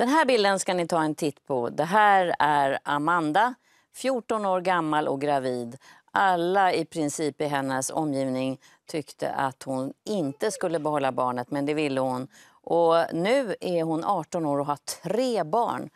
Den här bilden ska ni ta en titt på. Det här är Amanda, 14 år gammal och gravid. Alla i princip i hennes omgivning tyckte att hon inte skulle behålla barnet, men det ville hon. Och nu är hon 18 år och har tre barn.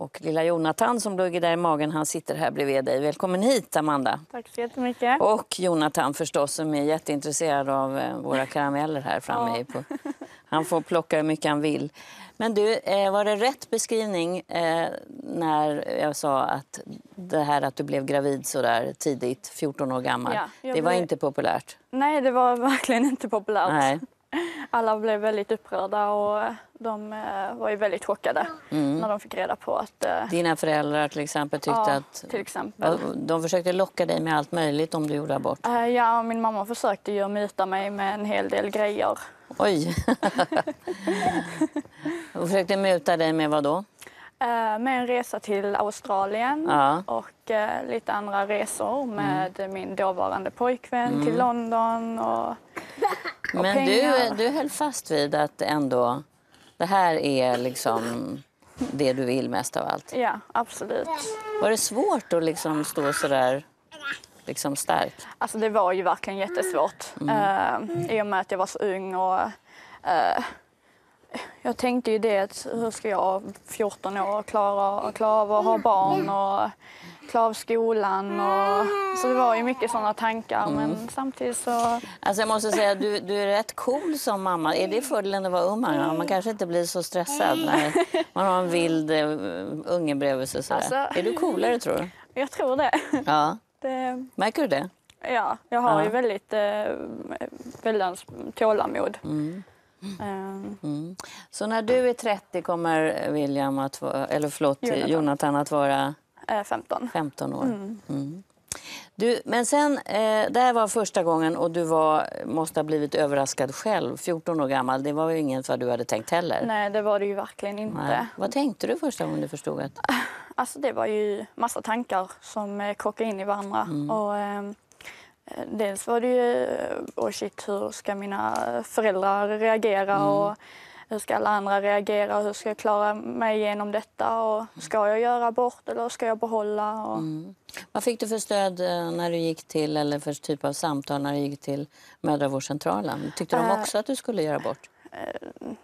Och lilla Jonathan som ligger där i magen, han sitter här bredvid dig. Välkommen hit Amanda. Tack så jättemycket. Och Jonathan förstås som är jätteintresserad av eh, våra karameller här framme. Ja. På. Han får plocka hur mycket han vill. Men du, eh, var det rätt beskrivning eh, när jag sa att det här att du blev gravid så där tidigt, 14 år gammal, Ja, det var blev- inte populärt? Nej, det var verkligen inte populärt. Nej. Alla blev väldigt upprörda och de eh, var ju väldigt chockade Mm. när de fick reda på att... eh, Dina föräldrar till exempel tyckte ja, att till exempel. de försökte locka dig med allt möjligt om du gjorde abort. Eh, Ja, min mamma försökte ju muta mig med en hel del grejer. Oj! Hon försökte muta dig med vad då? Med en resa till Australien Ja. och lite andra resor med min dåvarande pojkvän till London. Och, och Men du, du höll fast vid att ändå, det här är liksom det du vill mest av allt. Ja, absolut. Var det svårt att liksom stå så där liksom stark? Alltså det var ju verkligen jättesvårt eh, i och med att jag var så ung och eh, jag tänkte ju det att hur ska jag 14 år klara, klara av att ha barn och klara av skolan och så det var ju mycket sådana tankar men samtidigt så Alltså jag måste säga, du, du är rätt cool som mamma. Är det fördelen att vara ung? mamma? Man kanske inte blir så stressad när man har en vild uh, unge bredvid sig. sådär. Alltså- Är du coolare tror du? jag tror det. Ja. det Märker du det? ja, jag har Ja. ju väldigt, eh, väldigt tålamod. Eh, Mm. Så när du är 30 kommer William att vara, eller förlåt, Jonathan. Jonathan att vara eh, 15. 15 år. Mm. Du, men sen, eh, det här var första gången och du var, måste ha blivit överraskad själv. 14 år gammal, det var ju inget vad du hade tänkt heller. Nej, det var det ju verkligen inte. Nej. Vad tänkte du första gången du förstod att... Alltså det var ju massa tankar som eh, krockade in i varandra. Mm. Och, ehm, eh, dels var det ju, eh, oh shit, hur ska mina föräldrar reagera Mm. och hur ska alla andra reagera hur ska jag klara mig igenom detta och ska jag göra abort eller ska jag behålla? Och, Mm. Vad fick du för stöd eh, när du gick till, eller för typ av samtal när du gick till mödravårdscentralen? Tyckte de Eh. också att du skulle göra abort?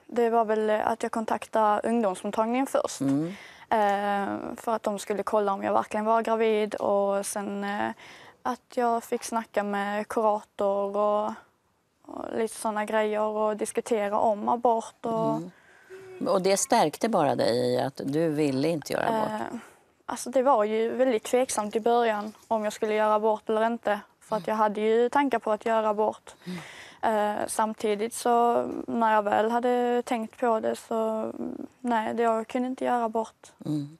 Det var väl att jag kontaktade ungdomsmottagningen först. Mm. Eh, för att de skulle kolla om jag verkligen var gravid och sen eh, att jag fick snacka med kurator och, och lite sådana grejer och diskutera om abort. Och, Mm. Och det stärkte bara dig i att du ville inte göra abort? eh, alltså det var ju väldigt tveksamt i början om jag skulle göra abort eller inte. För att jag hade ju tankar på att göra abort. Eh, samtidigt så när jag väl hade tänkt på det så nej, jag kunde inte göra abort. Mm.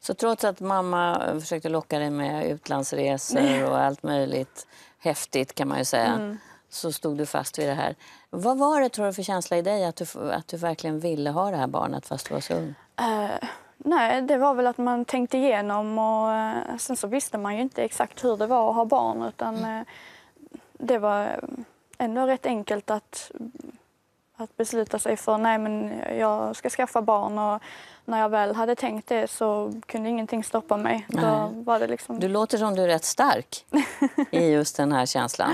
Så trots att mamma försökte locka dig med utlandsresor och allt möjligt häftigt kan man ju säga, Mm. Så stod du fast vid det här. Vad var det tror du för känsla i dig att du, att du verkligen ville ha det här barnet fast du var så ung? Eh, nej, det var väl att man tänkte igenom och eh, sen så visste man ju inte exakt hur det var att ha barn utan eh, det var ändå rätt enkelt att, att besluta sig för nej men jag ska skaffa barn och när jag väl hade tänkt det så kunde ingenting stoppa mig. Då var det liksom... Du låter som du är rätt stark i just den här känslan.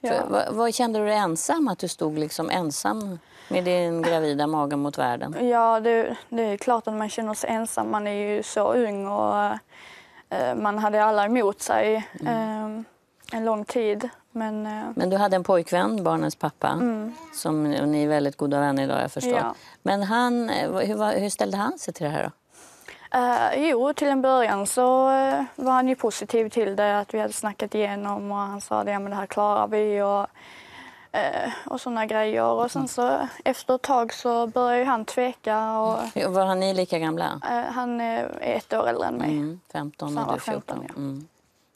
Ja. För, vad, vad kände du dig ensam? Att du stod liksom ensam med din gravida mage mot världen? Ja, det, det är klart att man känner sig ensam. Man är ju så ung och eh, man hade alla emot sig eh, en lång tid. Men eh, Men du hade en pojkvän, barnens pappa, som och ni är väldigt goda vänner idag, jag förstår. Ja. Men han, eh, hur, hur ställde han sig till det här då? Eh, jo, till en början så eh, var han ju positiv till det, att vi hade snackat igenom och han sa det, ja men det här klarar vi och, eh, och sådana grejer. Och sen så efter ett tag så började han tveka och Var han ni lika gamla? eh, han är ett år äldre än mig. Mm, 15 och du 14. 15, ja. mm.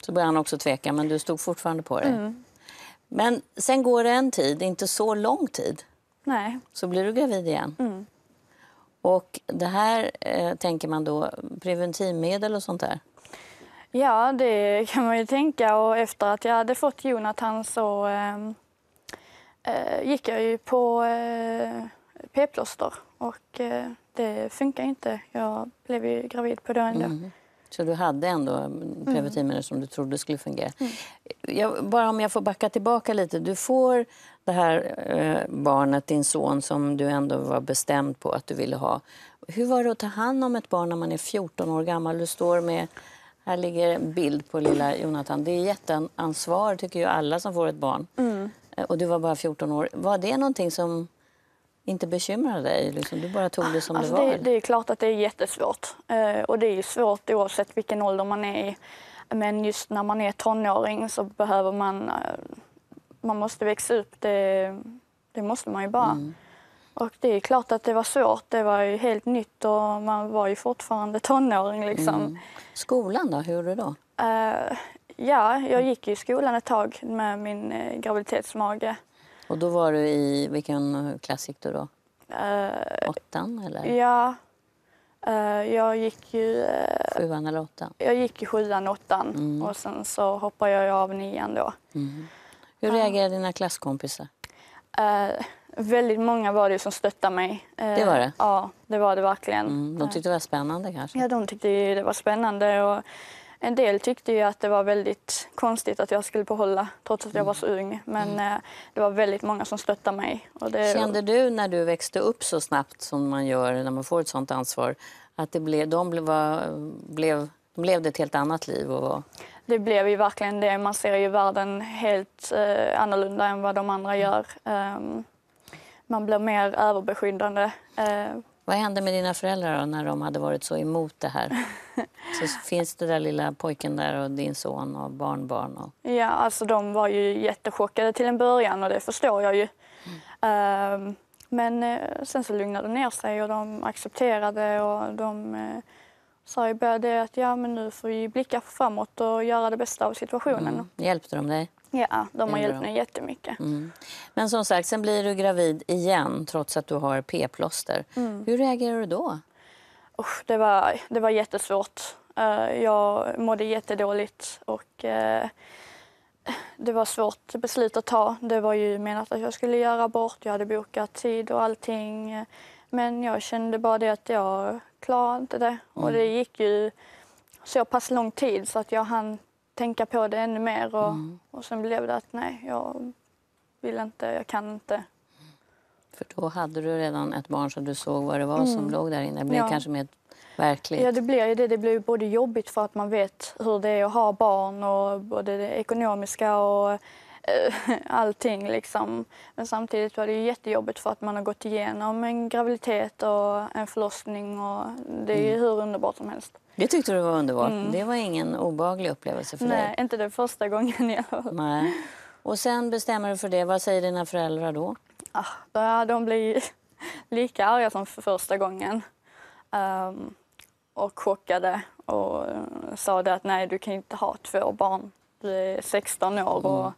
Så började han också tveka, men du stod fortfarande på dig. Mm. Men sen går det en tid, inte så lång tid, Nej. så blir du gravid igen. Mm. Och det här eh, tänker man då, preventivmedel och sånt där? Ja, det kan man ju tänka. Och efter att jag hade fått Jonathan så ehm, eh, gick jag ju på eh, p-plåster och eh, det funkar inte. Jag blev ju gravid på det ändå. Mm. Så du hade ändå preventivmedel som du trodde skulle fungera. Jag, bara om jag får backa tillbaka lite. Du får det här eh, barnet, din son, som du ändå var bestämd på att du ville ha. Hur var det att ta hand om ett barn när man är 14 år gammal? Du står med, här ligger en bild på lilla Jonathan. Det är jätteansvar tycker ju alla som får ett barn. Eh, Och du var bara 14 år. Var det någonting som inte bekymrade dig? Liksom, du bara tog det som Alltså det var? det, det är klart att det är jättesvårt. Eh, och det är ju svårt oavsett vilken ålder man är i. Men just när man är tonåring så behöver man... Eh, man måste växa upp. Det, det måste man ju bara. Mm. Och det är klart att det var svårt. Det var ju helt nytt och man var ju fortfarande tonåring liksom. Mm. Skolan då, hur gjorde du då? Eh, ja, jag gick i skolan ett tag med min eh, graviditetsmage. Och då var du i, vilken klass gick du då? Eh, Åttan eller ja, eh, jag gick ju... eh, sjuan eller åttan? Jag gick i sjuan, åttan Mm. och sen så hoppade jag av nian då. Hur reagerade dina klasskompisar? Eh, väldigt många var det som stöttade mig. Eh, Det var det? Ja, det var det verkligen. Mm, de tyckte det var spännande kanske? Ja, de tyckte det var spännande och en del tyckte ju att det var väldigt konstigt att jag skulle behålla trots att jag var så ung. Men eh, det var väldigt många som stöttade mig. Det, Kände du när du växte upp så snabbt som man gör när man får ett sånt ansvar att det blev, de, blev, blev, de levde ett helt annat liv? Och, var- Det blev ju verkligen det. Man ser ju världen helt eh, annorlunda än vad de andra gör. Ehm, man blir mer överbeskyddande. Eh, vad hände med dina föräldrar när de hade varit så emot det här? Så finns det där lilla pojken där och din son och barnbarn. Och, Ja, alltså de var ju jättechockade till en början och det förstår jag ju. Ehm, men eh, sen så lugnade det ner sig och de accepterade och de eh, sa ju bara det att ja men nu får vi blicka framåt och göra det bästa av situationen. mm. Hjälpte de dig? Ja, de har är hjälpt mig jättemycket. Mm. Men som sagt, sen blir du gravid igen trots att du har p-plåster. Mm. Hur reagerar du då? Usch, det, var, det var jättesvårt. Eh, jag mådde jättedåligt och eh, det var svårt beslut att ta. Det var ju menat att jag skulle göra abort. Jag hade bokat tid och allting. Men jag kände bara det att jag klarade inte det. Och det gick ju så pass lång tid så att jag hann tänka på det ännu mer. Och, och sen blev det att nej, jag vill inte, jag kan inte. För då hade du redan ett barn så du såg vad det var som låg där inne. Det blev Mm. Ja. kanske mer verkligt. Ja, det blir ju det. Det blir både jobbigt för att man vet hur det är att ha barn och både det ekonomiska och allting liksom. Men samtidigt var det jättejobbigt för att man har gått igenom en graviditet och en förlossning och det är ju hur underbart som helst. Det tyckte du var underbart. Det var ingen obehaglig upplevelse för Nej, dig? inte den första gången i alla fall. Nej. Och sen bestämmer du för det. Vad säger dina föräldrar då? Ah, de blir lika arga som för första gången. Ehm, och chockade och eh, sa det att nej, du kan inte ha två barn. Du är 16 år och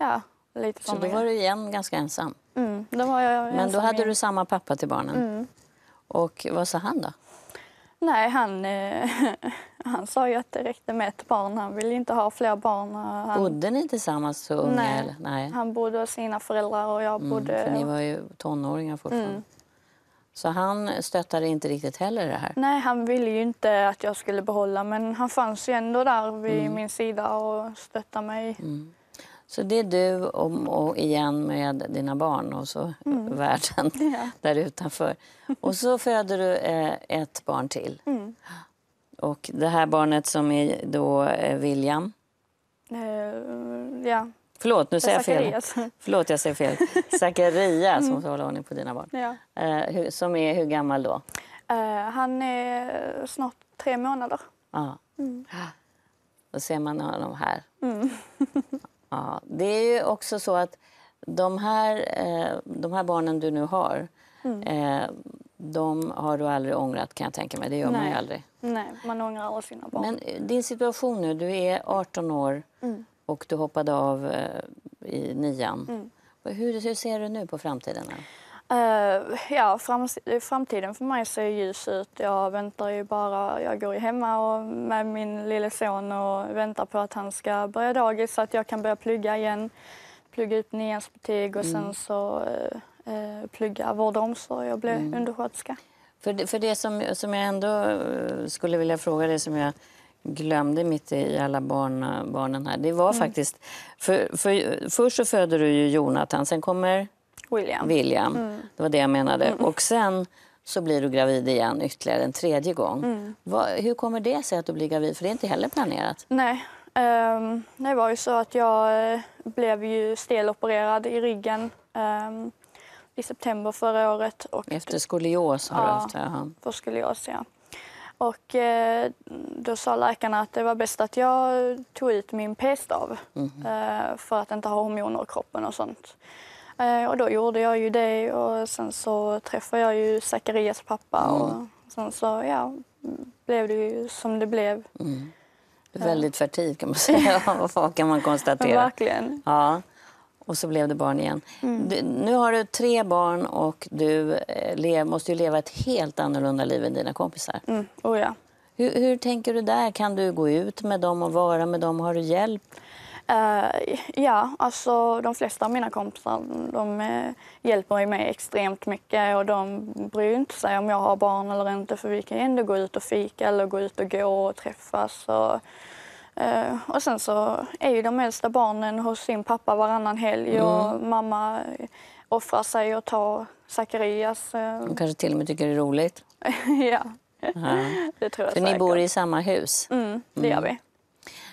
ja, lite Mm. Så då var du igen ganska ensam. mm, då var jag Men då ensam hade igen. du samma pappa till barnen. Mm. Och vad sa han då? Nej, han, eh, han sa ju att det räckte med ett barn. Han ville inte ha fler barn. Han, Bodde ni tillsammans så unga? Nej. Eller? Nej. han bodde hos sina föräldrar och jag Mm, bodde... för ni var ju tonåringar fortfarande. Mm. Så han stöttade inte riktigt heller det här? Nej, han ville ju inte att jag skulle behålla men han fanns ju ändå där vid Mm. min sida och stöttade mig. Så det är du och, och igen med dina barn och så världen Mm. Ja. där utanför. Och så föder du eh, ett barn till. Mm. Och det här barnet som är då eh, William. Eh, ja, Förlåt, nu säger jag fel. Förlåt, jag säger fel. Zacharias, måste hålla ordning på dina barn. ja. Som är hur gammal då? Han är snart tre månader. Ja. Mm. Då ser man honom här. ja, det är ju också så att de här, eh, de här barnen du nu har, Mm. eh, de har du aldrig ångrat kan jag tänka mig. Det gör man ju Nej. aldrig. Nej, man ångrar alla sina barn. Men eh, din situation nu, du är 18 år Mm. och du hoppade av i nian. Mm. Hur, hur ser du nu på framtiden? Här? Eh, ja, framtiden för mig ser ljus ut. Jag väntar ju bara, jag går ju hemma och med min lille son och väntar på att han ska börja dagis så att jag kan börja plugga igen. Plugga ut nians betyg och sen så, eh, eh, plugga vård och omsorg och bli undersköterska. För det, för det som, som jag ändå skulle vilja fråga dig, som jag glömde mitt i alla barn, barnen här, det var faktiskt... För, för, först så föder du ju Jonathan, sen kommer William. William. Det var det jag menade. Och sen så blir du gravid igen ytterligare en tredje gång. Vad- hur kommer det sig att du blir gravid? För det är inte heller planerat. Nej, ehm, det var ju så att jag eh, blev ju stelopererad i ryggen ehm, i september förra året. Och Efter skolios har du Ja. haft. Jaha. för skolios, ja. Och eh, då sa läkarna att det var bäst att jag tog ut min p-stav eh, för att inte ha hormoner i kroppen och sånt. Eh, och då gjorde jag ju det och sen så träffade jag ju Zacharias pappa och sen så ja, blev det ju som det blev. Är väldigt fertil kan man säga. Vad kan man konstatera? verkligen. Ja. Och så blev det barn igen. Du, nu har du tre barn och du eh, lev, måste ju leva ett helt annorlunda liv än dina kompisar. Mm, oh ja. Hur, hur tänker du där? Kan du gå ut med dem och vara med dem? Har du hjälp? Eh, ja, alltså de flesta av mina kompisar de eh, hjälper mig extremt mycket och de bryr inte sig om jag har barn eller inte för vi kan ändå gå ut och fika eller gå ut och gå och träffas. Och, eh, och sen så är ju de äldsta barnen hos sin pappa varannan helg och mamma offrar sig och tar Zacharias. De kanske till och med tycker det är roligt. ja, det tror jag För ni säkert. bor i samma hus. Mm, det gör vi.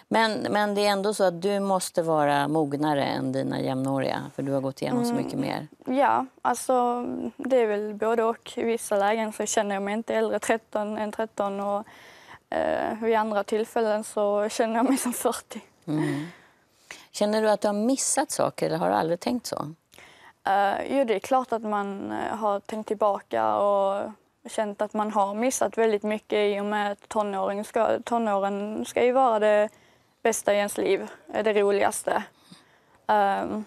Men, men det är ändå så att du måste vara mognare än dina jämnåriga. För du har gått igenom så mycket mer. Ja, alltså det är väl både och. I vissa lägen så känner jag mig inte äldre 13 än 13 och eh, vid andra tillfällen så känner jag mig som 40. Känner du att du har missat saker eller har du aldrig tänkt så? Eh, jo, det är klart att man eh, har tänkt tillbaka och känt att man har missat väldigt mycket i och med att tonåring ska, tonåren ska ju vara det bästa i ens liv, eh, det roligaste. Ehm,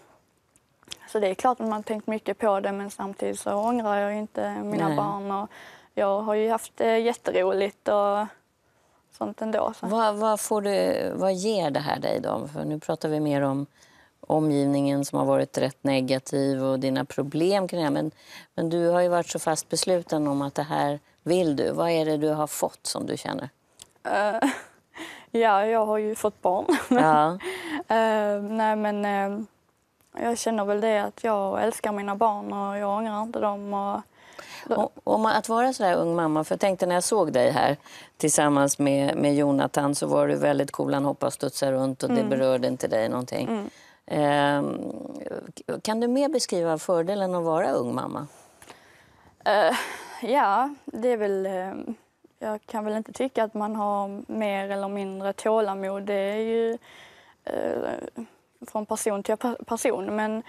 så det är klart att man har tänkt mycket på det men samtidigt så ångrar jag inte mina Nej. barn och jag har ju haft det jätteroligt och sånt ändå. Så. Vad, vad, får du, vad ger det här dig då? För nu pratar vi mer om omgivningen som har varit rätt negativ och dina problem kring det. Men, men du har ju varit så fast besluten om att det här vill du. Vad är det du har fått som du känner? Eh, ja, jag har ju fått barn. Ja. Eh, nej, men eh, jag känner väl det att jag älskar mina barn och jag ångrar inte dem. Och, Och, om att vara så där ung mamma, för jag tänkte när jag såg dig här tillsammans med, med Jonathan så var du väldigt cool, han hoppade och studsade runt och det berörde inte dig någonting. Ehm, kan du mer beskriva fördelen att vara ung mamma? eh, ja, det är väl... Eh, jag kan väl inte tycka att man har mer eller mindre tålamod. Det är ju eh, från person till person. Men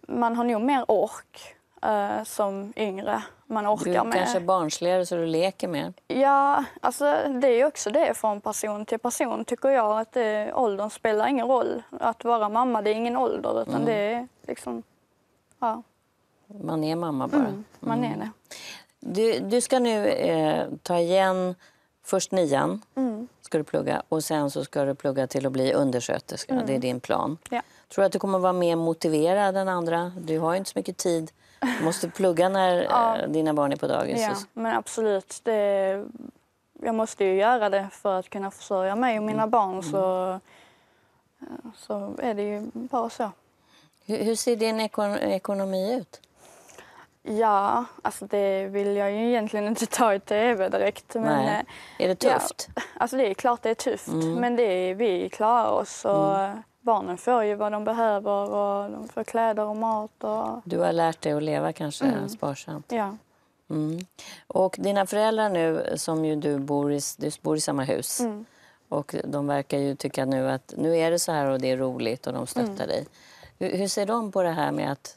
man har nog mer ork eh, som yngre. Man Du orkar är med. kanske barnsligare så du leker mer. Ja, alltså det är ju också det från person till person tycker jag. Att det, åldern spelar ingen roll. Att vara mamma det är ingen ålder utan det är liksom, ja, Man är mamma bara. mm, man är det. Du, du ska nu eh, ta igen först nian, Mm. ska du plugga, och sen så ska du plugga till att bli undersköterska. Det är din plan. Mm. Ja. Tror du att du kommer vara mer motiverad än andra? Du har ju inte så mycket tid. Du måste plugga när Ja. eh, dina barn är på dagis. Ja, men absolut. Det, jag måste ju göra det för att kunna försörja mig och mina barn så, eh, så är det ju bara så. Hur, hur ser din ekon ekonomi ut? Ja, alltså det vill jag ju egentligen inte ta i tv direkt. Men, Nej. eh, Är det ja. tufft? Alltså det är klart det är tufft, Mm. men det är, vi klarar oss. Och Barnen får ju vad de behöver och de får kläder och mat. Och, Du har lärt dig att leva kanske Mm. sparsamt. ja. Mm. Och dina föräldrar nu, som ju du bor i, du bor i samma hus. Mm. Och de verkar ju tycka nu att nu är det så här och det är roligt och de Mm. stöttar dig. Hur, hur ser de på det här med att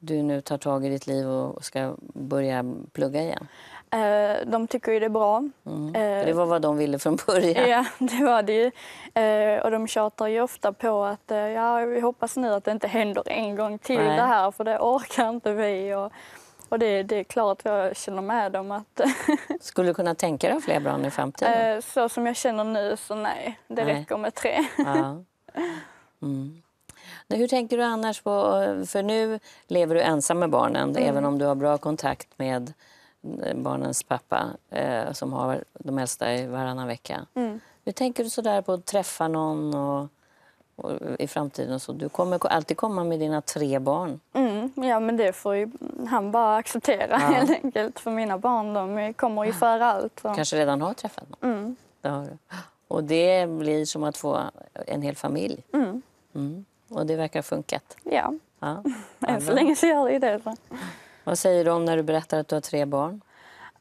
du nu tar tag i ditt liv och ska börja plugga igen? Eh, de tycker ju det är bra. Mm. Eh, Det var vad de ville från början. Ja, det var det ju. Eh, och de tjatar ju ofta på att ja, vi hoppas nu att det inte händer en gång till Nej. det här för det orkar inte vi. Och, och det, det är klart jag känner med dem att Skulle du kunna tänka dig fler barn i framtiden? så som jag känner nu så nej, det Nej. räcker med tre. Ja. Mm. Hur tänker du annars på... För nu lever du ensam med barnen, även om du har bra kontakt med eh, barnens pappa eh, som har de äldsta i varannan vecka. Hur tänker du så där på att träffa någon och, och i framtiden? Och så? Du kommer alltid komma med dina tre barn. Mm, ja, men det får ju han bara acceptera helt enkelt. För mina barn de kommer ju före allt. Så. kanske redan har träffat någon. Mm. Det har du. Och det blir som att få en hel familj. Mm. Och det verkar ha funkat. Ja, Ja. än så länge så gör det ju det. Vad säger de när du berättar att du har tre barn?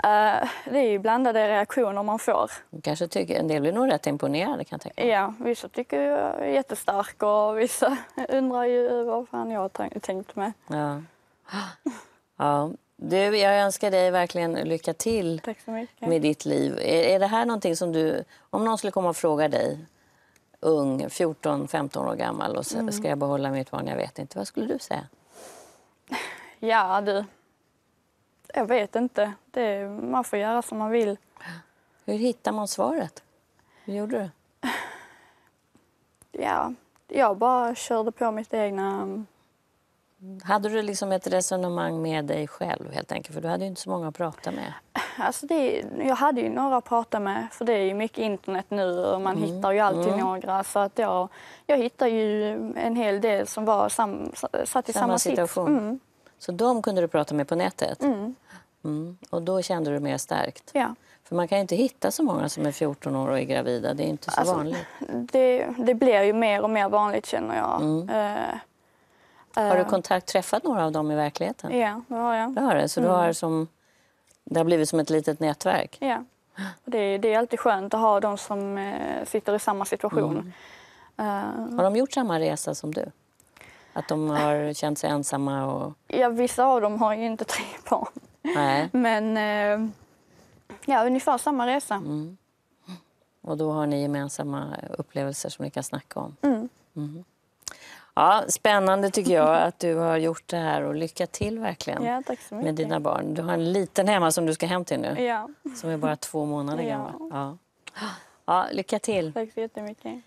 Eh, det är blandade reaktioner man får. Kanske tycker, en del blir nog rätt imponerade kan jag tänka. Ja, vissa tycker jag är jättestark och vissa undrar ju vad fan jag har tän- tänkt med. Ja. Ja. Du, jag önskar dig verkligen lycka till med ditt liv. Är, är det här någonting som du... Om någon skulle komma och fråga dig, ung, 14-15 år gammal och så, ska jag behålla mitt barn? Jag vet inte. Vad skulle du säga? Ja, du. Jag vet inte. Det, man får göra som man vill. Hur hittar man svaret? Hur gjorde du? Ja, jag bara körde på mitt egna... Hade du liksom ett resonemang med dig själv helt enkelt? För du hade ju inte så många att prata med. Alltså det, jag hade ju några att prata med, för det är ju mycket internet nu och man Mm. hittar ju alltid några. Så att jag, jag hittade ju en hel del som var sam, satt i Samma samma, situation. Mm, Så de kunde du prata med på nätet? mm, Mm. Och då kände du mer stärkt? ja. För man kan inte hitta så många som är 14 år och är gravida. Det är inte så Alltså, vanligt. Det, det blir ju mer och mer vanligt känner jag. Mm. Eh, Har du eh, kontakt, träffat några av dem i verkligheten? Ja, det har jag. Det har det. Så du har som, det har blivit som ett litet nätverk? Ja. Och det, det är alltid skönt att ha de som eh, sitter i samma situation. Eh, Har de gjort samma resa som du? Att de har känt sig ensamma och... ja, vissa av dem har ju inte tre barn. Nej. Men eh, ja, ungefär samma resa. Mm. Och då har ni gemensamma upplevelser som ni kan snacka om. Mm. Ja, spännande tycker jag att du har gjort det här och lycka till verkligen Ja, med dina barn. Du har en liten hemma som du ska hem till nu Ja, som är bara två månader Ja. gammal. Ja. Ja, lycka till. tack så jättemycket.